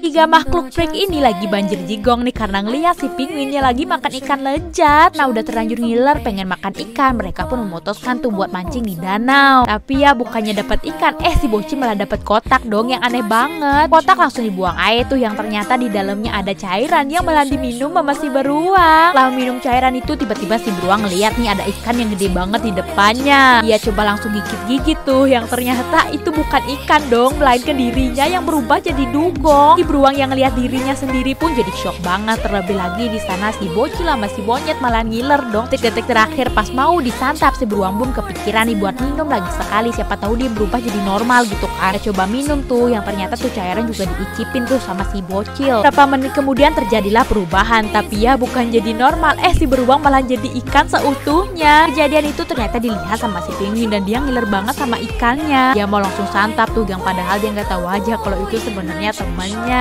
Tiga makhluk freak ini lagi banjir jigong nih karena ngeliat si pinguinnya lagi makan ikan lezat. Nah udah terlanjur ngiler pengen makan ikan, mereka pun memutuskan tuh buat mancing di danau. Tapi ya bukannya dapat ikan, eh si bocil malah dapat kotak dong yang aneh banget. Kotak langsung dibuang air tuh yang ternyata di dalamnya ada cairan yang malah diminum sama si beruang. Lalu minum cairan itu tiba-tiba si beruang ngeliat nih ada ikan yang gede banget di depannya. Dia coba langsung gigit-gigit tuh yang ternyata itu bukan ikan dong, melainkan dirinya yang berubah jadi dugong. Si beruang yang ngeliat dirinya sendiri pun jadi shock banget. Terlebih lagi di sana si bocil sama si monyet malah ngiler dong. Detik-detik terakhir pas mau disantap si beruang pun kepikiran nih buat minum lagi sekali. Siapa tahu dia berubah jadi normal gitu kan. Coba minum tuh yang ternyata tuh cairan juga diicipin tuh sama si bocil. Berapa menit kemudian terjadilah perubahan. Tapi ya bukan jadi normal. Eh si beruang malah jadi ikan seutuhnya. Kejadian itu ternyata dilihat sama si penguin dan dia ngiler banget sama ikannya. Dia mau langsung santap tuh yang padahal dia nggak tahu aja kalau itu sebenarnya temannya.